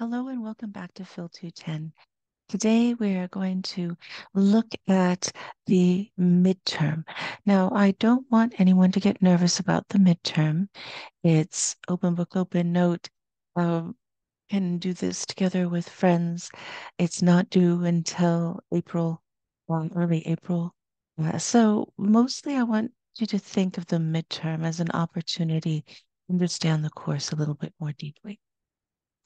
Hello and welcome back to Phil 210. Today we are going to look at the midterm. Now, I don't want anyone to get nervous about the midterm. It's open book, open note. Um, can do this together with friends. It's not due until April, well, early April. Uh, so mostly I want you to think of the midterm as an opportunity to understand the course a little bit more deeply.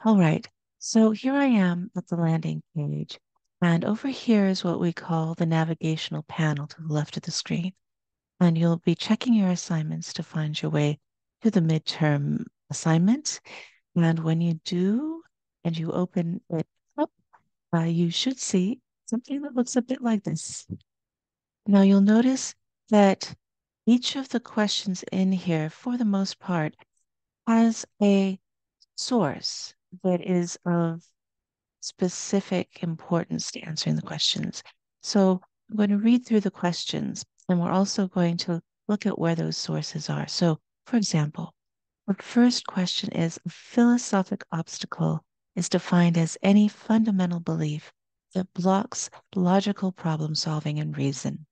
All right, so here I am at the landing page, and over here is what we call the navigational panel to the left of the screen. And you'll be checking your assignments to find your way to the midterm assignment. And when you do, and you open it up, uh, you should see something that looks a bit like this. Now you'll notice that each of the questions in here, for the most part, has a source that is of specific importance to answering the questions. So I'm going to read through the questions and we're also going to look at where those sources are. So, for example, the first question is a philosophic obstacle is defined as any fundamental belief that blocks logical problem solving and reason.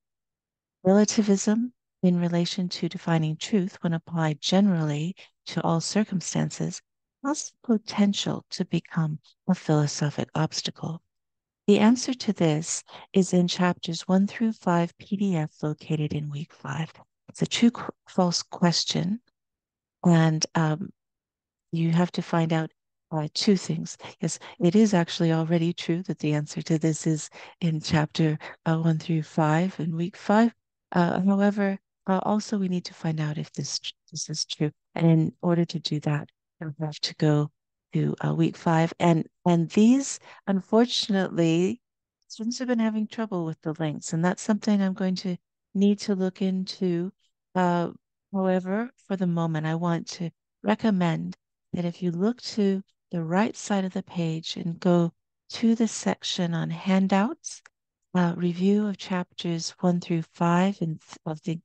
Relativism in relation to defining truth when applied generally to all circumstances has potential to become a philosophic obstacle. The answer to this is in chapters one through five PDF located in week five. It's a true false question, and um, you have to find out uh, two things. Yes, it is actually already true that the answer to this is in chapter uh, one through five in week five. Uh, however, uh, also we need to find out if this this is true, and in order to do that, have to go to uh, week five. And and these, unfortunately, students have been having trouble with the links, and that's something I'm going to need to look into. Uh, however, for the moment, I want to recommend that if you look to the right side of the page and go to the section on handouts, uh, review of chapters one through five in, of the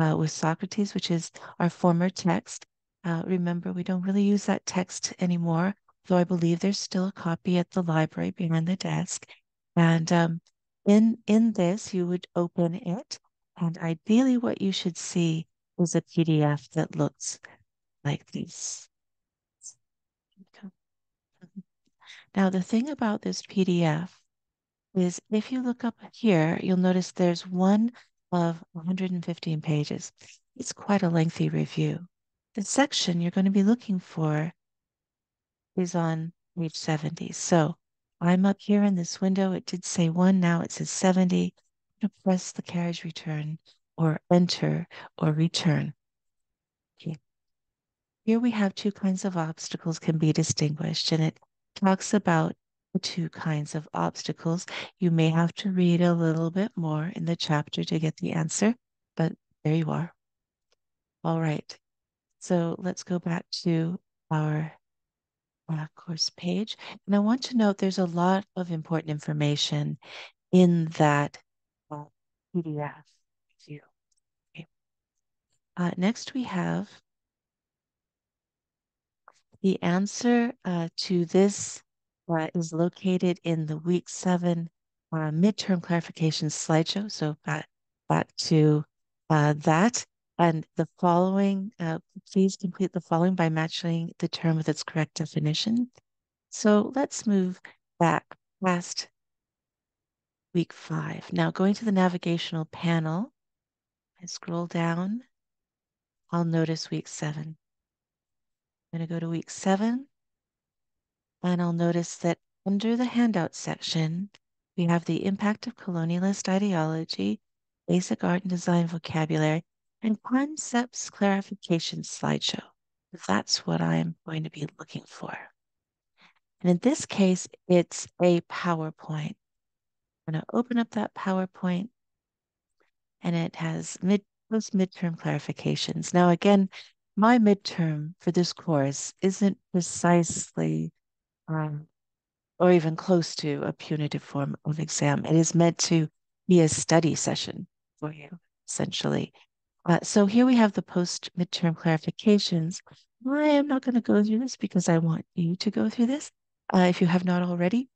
uh, with Socrates, which is our former text, uh, remember, we don't really use that text anymore, though I believe there's still a copy at the library behind the desk. And um, in in this, you would open it, and ideally, what you should see is a PDF that looks like this. Now, the thing about this PDF is if you look up here, you'll notice there's one of 115 pages. It's quite a lengthy review. The section you're going to be looking for is on page 70. So I'm up here in this window. It did say one, now it says 70. I'm going to press the carriage return or enter or return. Okay. Here we have two kinds of obstacles can be distinguished, and it talks about the two kinds of obstacles. You may have to read a little bit more in the chapter to get the answer, but there you are. All right. So let's go back to our uh, course page. And I want to note there's a lot of important information in that uh, PDF. Uh, next, we have the answer uh, to this uh, is located in the week seven midterm clarification slideshow. So back, back to that. And the following, uh, please complete the following by matching the term with its correct definition. So let's move back past week five. Now going to the navigational panel, I scroll down, I'll notice week seven. I'm to go to week seven, and I'll notice that under the handout section, we have the impact of colonialist ideology, basic art and design vocabulary, and concepts clarification slideshow. That's what I'm going to be looking for. And in this case, it's a PowerPoint. I'm going to open up that PowerPoint and it has mid post midterm clarifications. Now, again, my midterm for this course isn't precisely um, or even close to a punitive form of exam. It is meant to be a study session for you, essentially. Uh, so here we have the post midterm clarifications. I am not going to go through this because I want you to go through this. uh, if you have not already.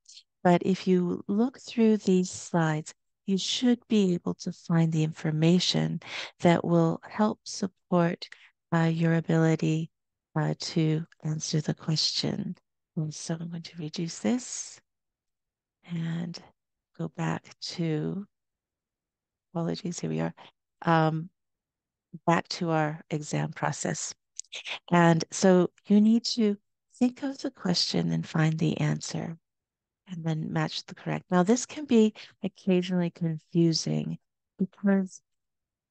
But if you look through these slides, you should be able to find the information that will help support uh, your ability uh, to answer the question. So I'm going to reduce this and go back to, apologies, here we are, um, back to our exam process. And so you need to think of the question and find the answer and then match the correct. Now, this can be occasionally confusing because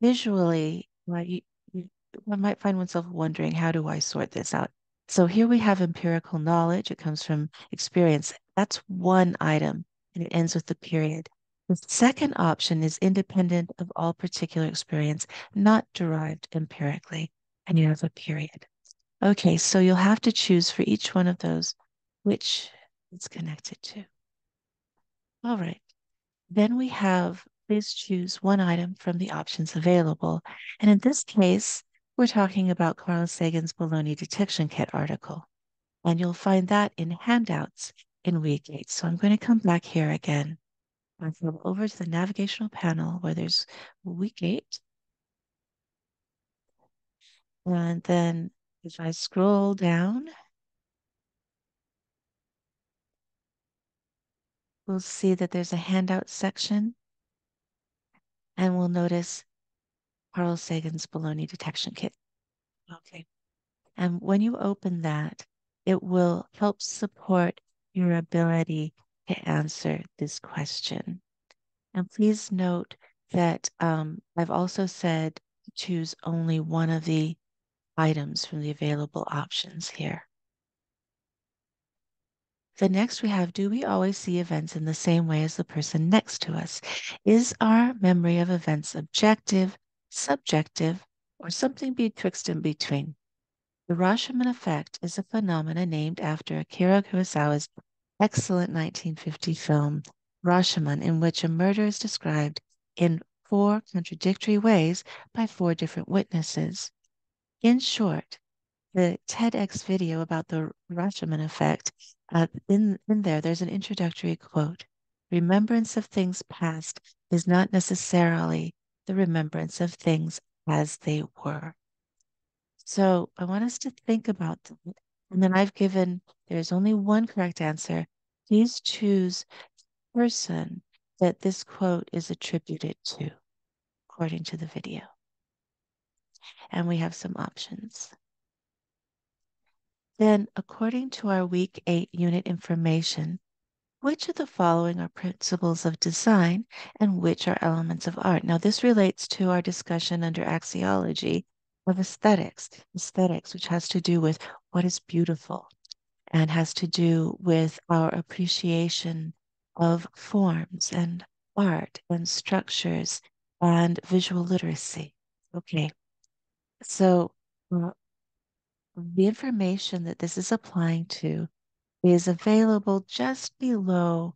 visually, well, you, you, one might find oneself wondering, how do I sort this out? So here we have empirical knowledge. It comes from experience. That's one item, and it ends with the period. The second option is independent of all particular experience, not derived empirically, and you have a period. Okay, so you'll have to choose for each one of those which it's connected to. All right. Then we have, please choose one item from the options available. And in this case, we're talking about Carl Sagan's baloney detection kit article. And you'll find that in handouts in week eight. So I'm going to come back here again. I go over to the navigational panel where there's week eight. And then if I scroll down, we'll see that there's a handout section and we'll notice Carl Sagan's baloney detection kit. Okay. And when you open that, it will help support your ability to answer this question. And please note that um, I've also said choose only one of the items from the available options here. The next we have, do we always see events in the same way as the person next to us? Is our memory of events objective, subjective, or something betwixt and between? The Rashomon effect is a phenomenon named after Akira Kurosawa's excellent 1950 film, Rashomon, in which a murder is described in four contradictory ways by four different witnesses. In short, the TEDx video about the Rashomon effect, uh, in, in there, there's an introductory quote. Remembrance of things past is not necessarily the remembrance of things as they were. So I want us to think about that. And then I've given, there's only one correct answer. Please choose the person that this quote is attributed to, according to the video. And we have some options. Then, according to our week eight unit information, which of the following are principles of design and which are elements of art? Now, this relates to our discussion under axiology of aesthetics, aesthetics, which has to do with what is beautiful and has to do with our appreciation of forms and art and structures and visual literacy. Okay, so uh, the information that this is applying to is available just below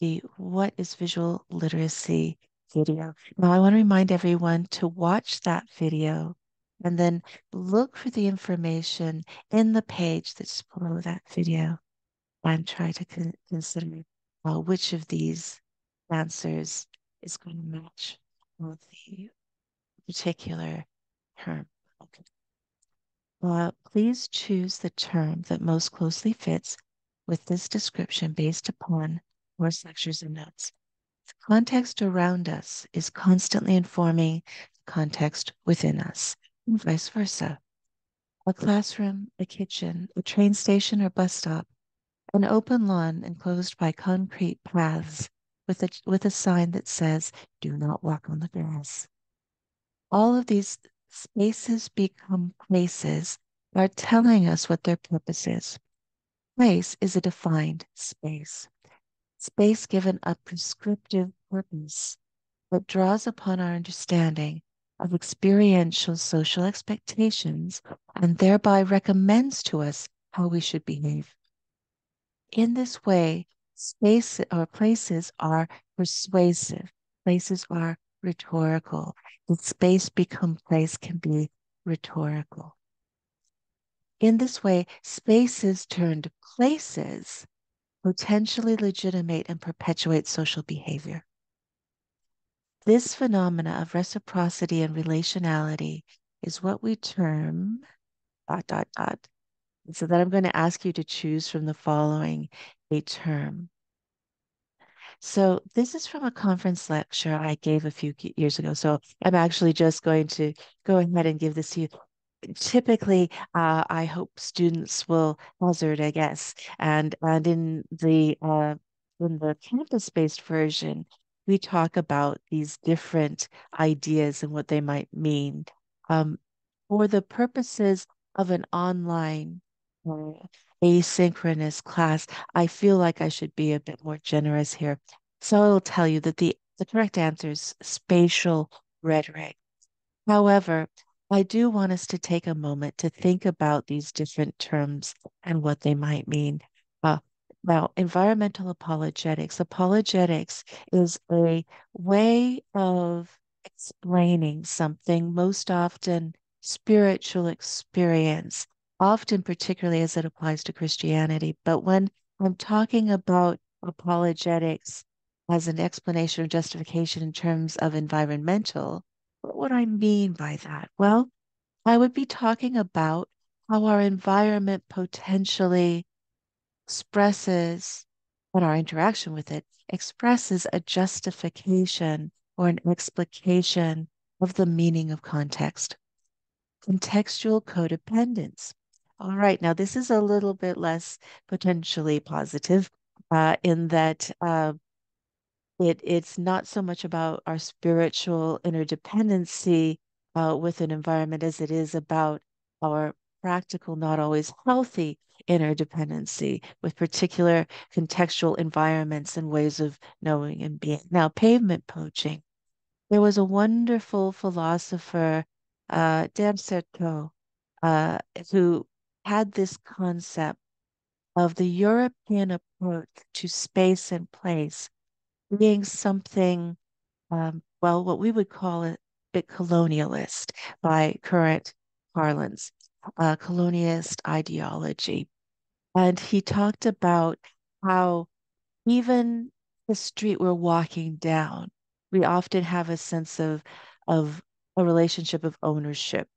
the What is Visual Literacy video. Now, I want to remind everyone to watch that video and then look for the information in the page that's below that video and try to con consider uh, which of these answers is going to match with the particular term. Okay. Please choose the term that most closely fits with this description based upon course lectures and notes. The context around us is constantly informing the context within us, and vice versa. A classroom, a kitchen, a train station or bus stop, an open lawn enclosed by concrete paths with a, with a sign that says, do not walk on the grass. All of these spaces become places are telling us what their purpose is. Place is a defined space, space given a prescriptive purpose that draws upon our understanding of experiential social expectations and thereby recommends to us how we should behave. In this way, space or places are persuasive, places are rhetorical. The space become place can be rhetorical. In this way, spaces turned places potentially legitimate and perpetuate social behavior. This phenomena of reciprocity and relationality is what we term dot dot dot. And so then I'm going to ask you to choose from the following a term. So this is from a conference lecture I gave a few years ago. So I'm actually just going to go ahead and give this to you. Typically, uh, I hope students will hazard a guess, and and in the uh, in the campus-based version, we talk about these different ideas and what they might mean. Um, for the purposes of an online uh, asynchronous class, I feel like I should be a bit more generous here. So I'll tell you that the, the correct answer is spatial rhetoric. However, I do want us to take a moment to think about these different terms and what they might mean. Uh, now, environmental apologetics. Apologetics is a way of explaining something, most often spiritual experience, often particularly as it applies to Christianity. But when I'm talking about apologetics as an explanation or justification in terms of environmental, what would I mean by that? Well, I would be talking about how our environment potentially expresses, and our interaction with it expresses a justification or an explication of the meaning of context. Contextual codependence. All right, now this is a little bit less potentially positive uh, in that uh, it it's not so much about our spiritual interdependency uh, with an environment as it is about our practical, not always healthy interdependency with particular contextual environments and ways of knowing and being. Now, pavement poaching. There was a wonderful philosopher, uh, Dan uh, who had this concept of the European approach to space and place being something, um, well, what we would call a bit colonialist by current parlance, uh, colonialist ideology. And he talked about how even the street we're walking down, we often have a sense of of a relationship of ownership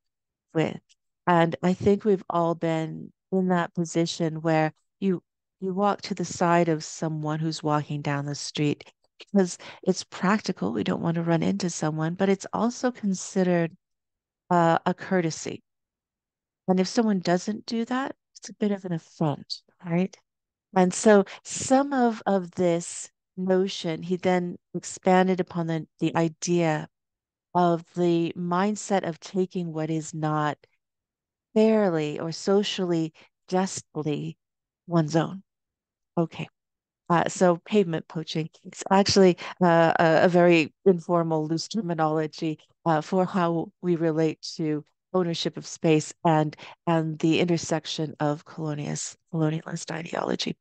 with. And I think we've all been in that position where you you walk to the side of someone who's walking down the street because it's practical. We don't want to run into someone, but it's also considered uh, a courtesy. And if someone doesn't do that, it's a bit of an affront, right? And so some of of this notion, he then expanded upon the, the idea of the mindset of taking what is not fairly or socially justly one's own. Okay. Uh, so pavement poaching is actually uh, a, a, very informal, loose terminology uh, for how we relate to ownership of space and and the intersection of colonialist colonialist ideology.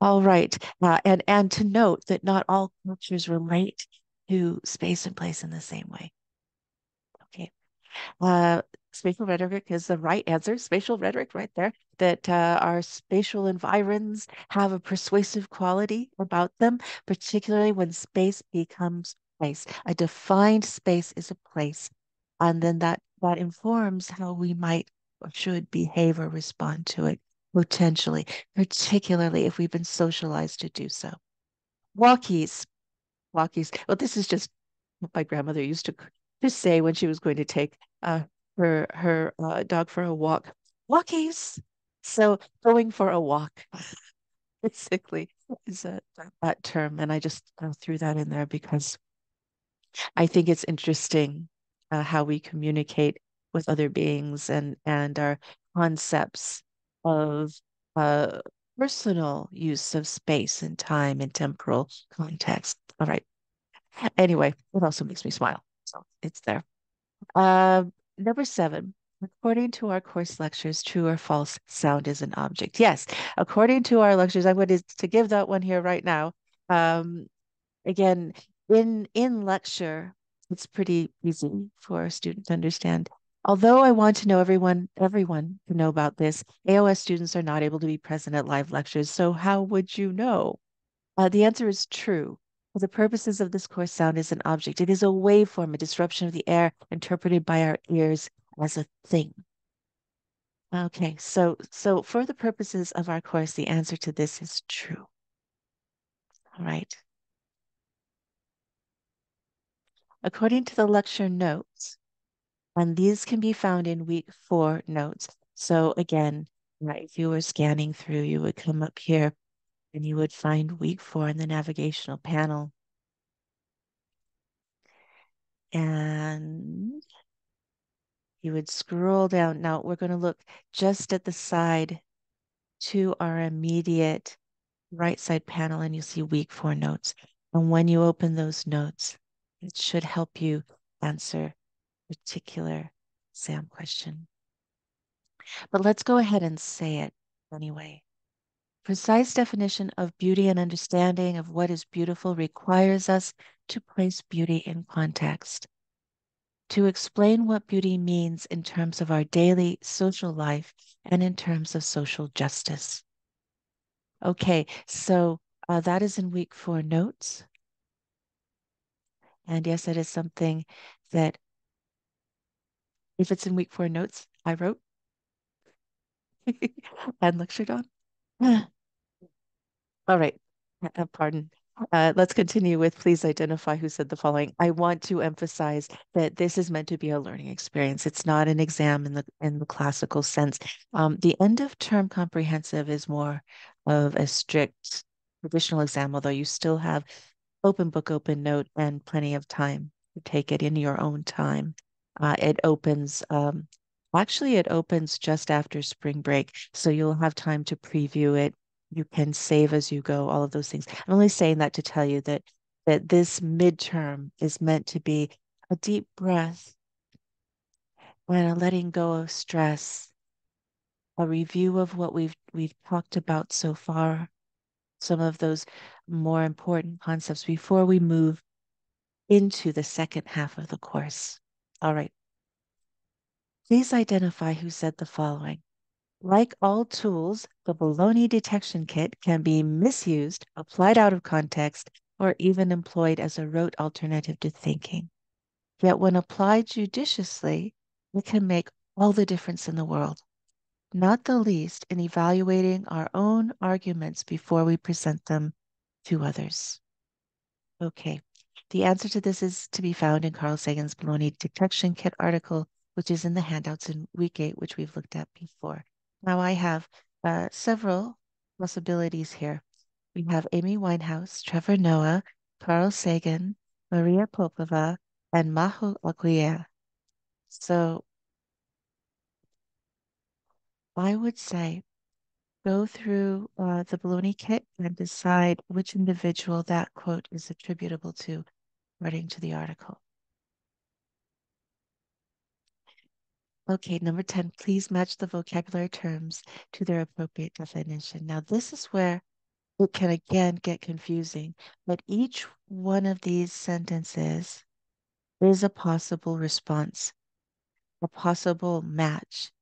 All right, uh, and and to note that not all cultures relate to space and place in the same way. Okay. Uh, spatial rhetoric is the right answer. Spatial rhetoric, right there. That uh, our spatial environs have a persuasive quality about them, particularly when space becomes place. A defined space is a place, and then that that informs how we might or should behave or respond to it potentially, particularly if we've been socialized to do so. Walkies, walkies. Well, this is just what my grandmother used to to say when she was going to take uh, her her uh, dog for a walk. Walkies. So going for a walk, basically, is a, that term, and I just uh, threw that in there because I think it's interesting uh, how we communicate with other beings and and our concepts of uh, personal use of space and time and temporal context. All right. Anyway, it also makes me smile. So it's there. Uh, number seven, according to our course lectures, true or false, sound is an object. Yes, according to our lectures, I'm going to, to give that one here right now. Um, again, in in lecture, it's pretty easy for a student to understand. Although I want to know everyone, everyone to know about this, AOS students are not able to be present at live lectures. So how would you know? Uh, the answer is true. For the purposes of this course, sound is an object. It is a waveform, a disruption of the air interpreted by our ears as a thing. Okay, so so for the purposes of our course, the answer to this is true. All right. According to the lecture notes, and these can be found in week four notes. So again, right, if you were scanning through, you would come up here and you would find week four in the navigational panel. And you would scroll down. Now we're going to look just at the side to our immediate right side panel and you'll see week four notes. And when you open those notes, it should help you answer particular SAM question. But let's go ahead and say it anyway. Precise definition of beauty and understanding of what is beautiful requires us to place beauty in context. To explain what beauty means in terms of our daily social life and in terms of social justice. Okay, so uh, that is in week four notes. And yes, it is something that if it's in week four notes, I wrote and lectured on. All right, uh, pardon. Uh, let's continue with please identify who said the following. I want to emphasize that this is meant to be a learning experience. It's not an exam in the in the classical sense. Um, the end of term comprehensive is more of a strict traditional exam, although you still have open book, open note, and plenty of time to take it in your own time. Uh, it opens, um, actually, it opens just after spring break, so you'll have time to preview it. You can save as you go, all of those things. I'm only saying that to tell you that that this midterm is meant to be a deep breath and a letting go of stress, a review of what we've we've talked about so far, some of those more important concepts before we move into the second half of the course. All right. Please identify who said the following. Like all tools, the baloney detection kit can be misused, applied out of context, or even employed as a rote alternative to thinking. Yet when applied judiciously, it can make all the difference in the world, not the least in evaluating our own arguments before we present them to others. Okay, the answer to this is to be found in Carl Sagan's Baloney Detection Kit article, which is in the handouts in week eight, which we've looked at before. Now I have uh, several possibilities here. We have Amy Winehouse, Trevor Noah, Carl Sagan, Maria Popova, and Majo Aguirre. So I would say go through uh, the baloney kit and decide which individual that quote is attributable to according to the article. Okay, number 10, please match the vocabulary terms to their appropriate definition. Now, this is where it can again get confusing, but each one of these sentences is a possible response, a possible match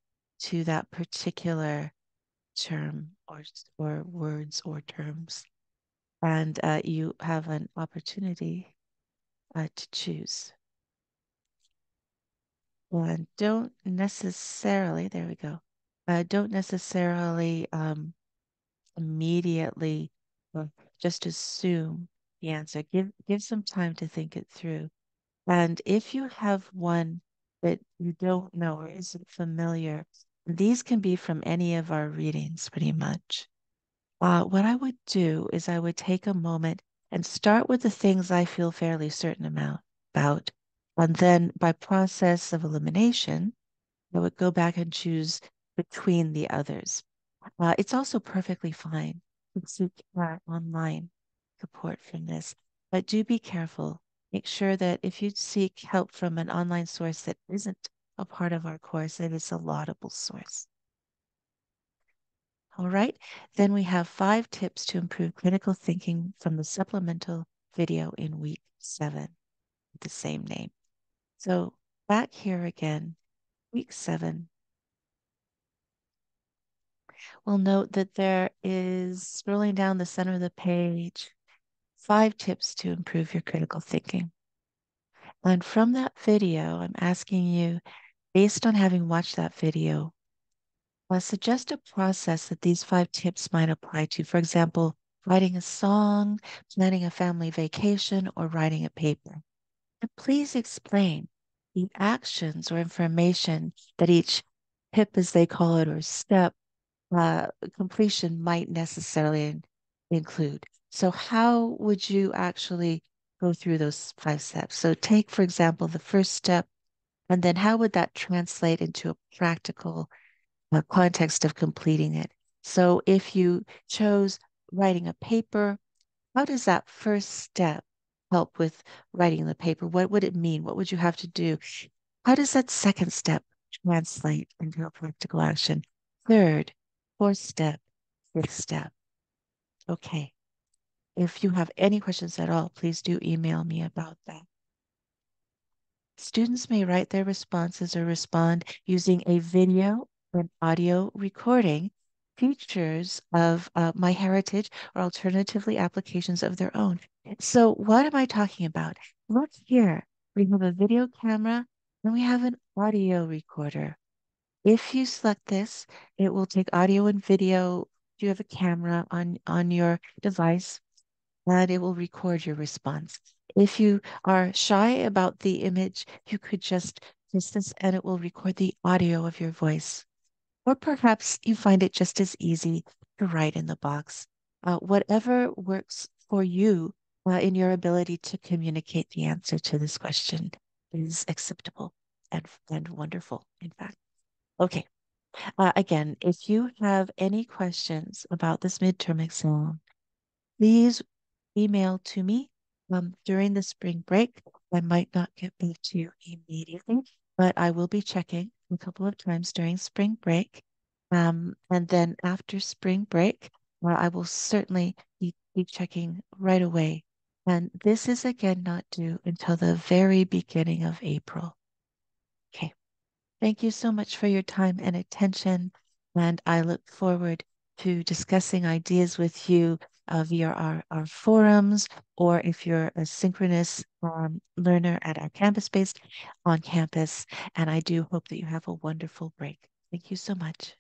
to that particular term or, or words or terms. And uh, you have an opportunity uh, to choose. And don't necessarily, there we go, uh, don't necessarily um, immediately just assume the answer. Give, give some time to think it through. And if you have one that you don't know or isn't familiar, these can be from any of our readings pretty much. Uh, what I would do is I would take a moment and start with the things I feel fairly certain about. And then by process of elimination, I would go back and choose between the others. Uh, it's also perfectly fine to seek online support from this, but do be careful. Make sure that if you seek help from an online source that isn't a part of our course, and it is a laudable source. All right, then we have five tips to improve critical thinking from the supplemental video in week seven, the same name. So back here again, week seven. We'll note that there is scrolling down the center of the page, five tips to improve your critical thinking. And from that video, I'm asking you, based on having watched that video, uh, suggest a process that these five tips might apply to. For example, writing a song, planning a family vacation, or writing a paper. And please explain the actions or information that each tip, as they call it, or step uh, completion might necessarily in- include. So, how would you actually go through those five steps? So, take, for example, the first step, and then how would that translate into a practical uh, context of completing it? So, if you chose writing a paper, how does that first step help with writing the paper? What would it mean? What would you have to do? How does that second step translate into a practical action? Third, fourth step, fifth step. Okay. If you have any questions at all, please do email me about that. Students may write their responses or respond using a video or an audio recording, features of uh, MyHeritage, or alternatively applications of their own. So what am I talking about? Look here. We have a video camera and we have an audio recorder. If you select this, it will take audio and video. You have a camera on, on your device, and it will record your response. If you are shy about the image, you could just this and it will record the audio of your voice. Or perhaps you find it just as easy to write in the box. Uh, whatever works for you uh, in your ability to communicate the answer to this question is acceptable and, and wonderful, in fact. Okay. Uh, again, if you have any questions about this midterm exam, please email to me um, during the spring break. I might not get back to you immediately, but I will be checking a couple of times during spring break. Um, and then after spring break, well, I will certainly be, be checking right away. And this is again not due until the very beginning of April. Okay. Thank you so much for your time and attention. And I look forward to discussing ideas with you uh, via our, our forums, or if you're a synchronous um, learner at our campus based on campus. And I do hope that you have a wonderful break. Thank you so much.